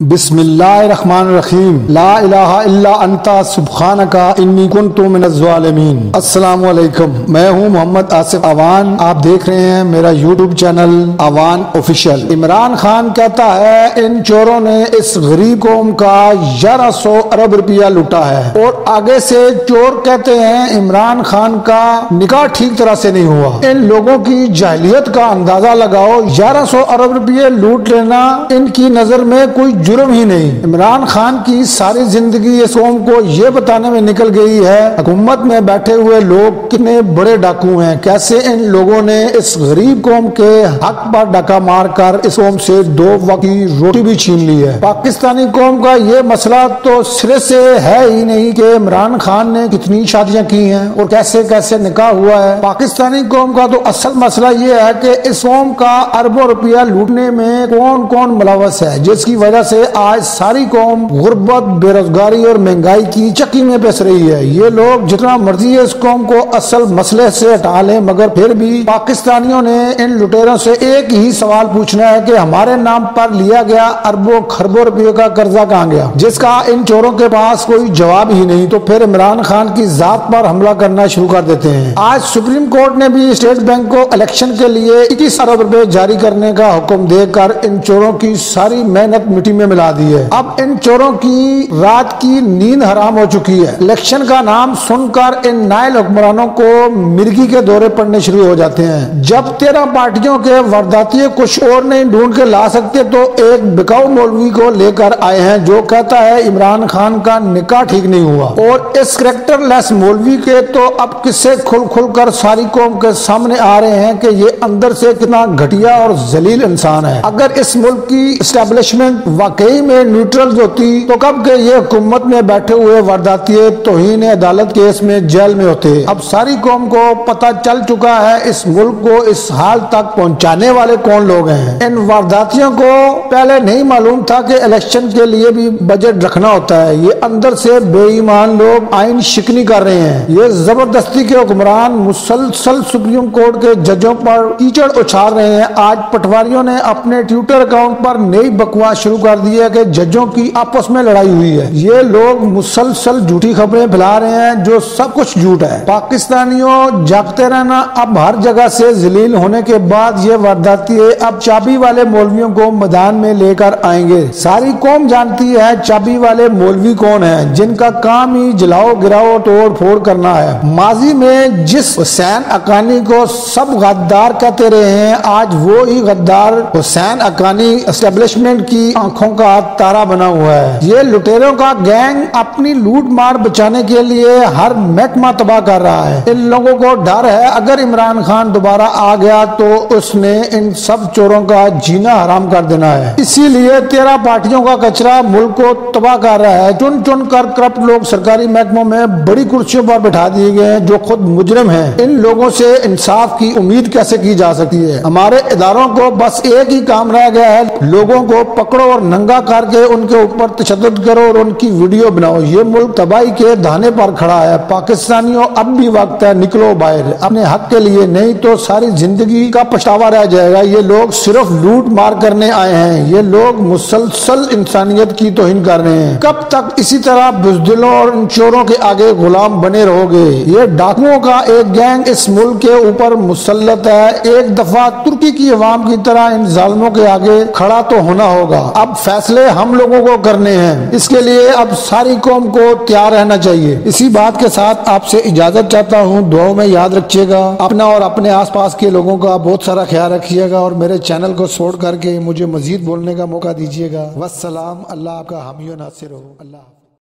بسم اللہ الرحمن الرحیم۔ لا الہ الا انتا سبحانکا انی کنتو من الظالمین۔ السلام علیکم۔ میں ہوں محمد آصف آوان آپ دیکھ رہے ہیں میرا YouTube channel Awan official Imran Khan کہتا ہے، ان چوروں نے اس غریب قوم کا گیارہ سو ارب روپیہ لوٹا ہے۔ اور آگے سے چور کہتے ہیں، عمران خان کا نکاح ٹھیک طرح سے نہیں ہوا۔ ان لوگوں کی جاہلیت کا اندازہ لگاؤ گیارہ سو ارب روپیہ لوٹ لینا ان کی نظر میں کوئی جرم ہی نہیں۔ عمران خان کی ساری زندگی اس قوم کو یہ بتانے میں نکل گئی ہے، حکومت میں بیٹھے ہوئے لوگ کتنے بڑے ڈاکو ہیں۔ کیسے ان لوگوں نے اس غریب قوم کے حق پر ڈاکہ مار کر اس قوم سے دو وقت کی روٹی بھی چھین لی ہے؟ پاکستانی قوم کا یہ مسئلہ تو سرے سے ہے ہی نہیں کہ عمران خان نے کتنی شادیاں کی ہیں اور کیسے کیسے نکاح ہوا ہے۔ پاکستانی قوم کا تو اصل مسئلہ یہ ہے کہ اس قوم کا اربوں روپیہ لوٹنے میں کون کون ملوث ہے، جس کی وجہ سے آج ساری قوم غربت بے روزگاری اور مہنگائی کی چکی میں پیس رہی ہے۔ یہ لوگ جتنا مرضی ہے اس قوم کو اصل مسئلے سے ہٹا لیں، مگر پھر بھی پاکستانیوں نے ان لٹیروں سے ایک ہی سوال پوچھنا ہے کہ ہمارے نام پر لیا گیا اربوں خربوں روپیوں کا قرضہ کہاں گیا؟ جس کا ان چوروں کے پاس کوئی جواب ہی نہیں، تو پھر عمران خان کی ذات پر حملہ کرنا شروع کر دیتے ہیں۔ آج سپریم کورٹ نے بھی اسٹیٹ بینک کو الیکشن کے لیے اکیس ارب روپے جاری کرنے کا حکم دے کر ان چوروں کی ساری محنت مٹی میں ملا دی ہے۔ اب ان چوروں کی رات کی نیند حرام ہو چکی ہے۔ الیکشن کا نام سن کر ان نائل حکمرانوں کو مرگی کے دورے پڑنے شروع ہو جاتے ہیں۔ جب تیرہ پارٹیوں کے ورداتی کچھ اور نہیں ڈھونڈ کے لا سکتے تو ایک بکاؤ مولوی کو لے کر آئے ہیں جو کہتا ہے عمران خان کا نکاح ٹھیک نہیں ہوا۔ اور اس کریکٹر لیس مولوی کے تو اب کسے کھل کھل کر ساری قوم کے سامنے آ رہے ہیں کہ یہ اندر سے کتنا گھٹیا اور ذلیل انسان ہے۔ اگر اس ملک کی اسٹیبلشمنٹ واقعی میں نیوٹرل ہوتی تو کب کہ یہ حکومت میں بیٹھے ہوئے وارداتی توہین عدالت کیس میں جیل میں ہوتے۔ اب ساری قوم کو پتا چل چکا ہے اس ملک کو اس حال تک پہنچانے والے کون لوگ ہیں۔ ان وارداتیوں کو پہلے نہیں معلوم تھا کہ الیکشن کے لیے بھی بجٹ رکھنا ہوتا ہے۔ یہ اندر سے بے ایمان لوگ آئین شکنی کر رہے ہیں۔ یہ زبردستی کے حکمران مسلسل سپریم کورٹ کے ججوں پر کیچڑ اچھال رہے ہیں۔ آج پٹواریوں نے اپنے ٹویٹر اکاؤنٹ پر نئی بکواس شروع کر دی ہے کہ ججوں کی آپس میں لڑائی ہوئی ہے۔ یہ لوگ مسلسل جھوٹی خبریں پھیلا رہے ہیں جو سب کچھ جھوٹ ہے۔ پاکستانیوں جاگتے رہنا اب ہر جگہ سے ذلیل ہونے کے بعد یہ وارداتی ہے۔ اب چابی والے مولویوں کو میدان میں لے کر آئیں گے۔ ساری قوم جانتی ہے چابی والے مولوی کون ہیں، جن کا کام ہی جلاؤ، گراؤ، توڑ پھوڑ کرنا ہے۔ ماضی میں جس حسین اکانی کو سب غدار کہتے رہے ہیں، آج وہ ہی غدار حسین اکانی اسٹیبلشمنٹ کی آنکھوں کا تارا بنا ہوا ہے۔ یہ لٹیروں کا گینگ اپنی لوٹ مار بچانے کے لیے ہر محکمہ تباہ کر رہا ہے۔ ان لوگوں کو ڈر ہے۔ اگر عمران خان دوبارہ آ گیا تو اس نے ان سب چوروں کا جینا حرام کر دینا ہے۔ اسی لیے تیرہ پارٹیوں کا کچرا ملک کو تباہ کر رہا ہے۔ چن چن کر کرپٹ لوگ سرکاری محکموں میں بڑی کرسیوں پر بٹھا دیے گئے ہیں جو خود مجرم ہیں۔ ان لوگوں سے انصاف کی امید کیسے کی جا سکتی ہے؟ ہمارے اداروں کو بس ایک ہی کام رہ گیا ہے۔ لوگوں کو پکڑو اور ننگا کر کے ان کے اوپر تشدد کرو اور ان کی ویڈیو بناؤ۔ یہ ملک تباہی کے دھانے پر کھڑا ہے۔ پاکستانیوں اب بھی وقت ہے، نکلو باہر۔ اپنے حق کے لیے نہیں تو ساری زندگی کا پچھتاوا رہ جائے گا۔ یہ لوگ صرف لوٹ مار کرنے آئے ہیں۔ یہ لوگ مسلسل انسانیت کی توہین کر رہے ہیں۔ کب تک اسی طرح بزدلوں اور ان چوروں کے آگے غلام بنے رہو گے؟ یہ ڈاکوؤں کا ایک گینگ اس ملک کے اوپر مسلط ہے۔ ایک دفعہ ترکی کی عوام کی طرح ان ظالموں کے آگے کھڑا تو ہونا ہوگا۔ اب فیصلے ہم لوگوں کو کرنے ہیں۔ اس کے لیے اب ساری قوم کو تیار رہنا چاہیے۔ اسی بات کے ساتھ آپ سے اجازت چاہتا ہوں، دعاؤں میں یاد رکھیے گا۔ اپنا اور اپنے آس پاس کے لوگوں کا بہت سارا خیال رکھیے گا اور میرے چینل کو سپورٹ کر کے مجھے مزید بولنے کا موقع دیجیے گا۔ وسلام اللہ آپ کا حامی و ناصر ہو۔ اللہ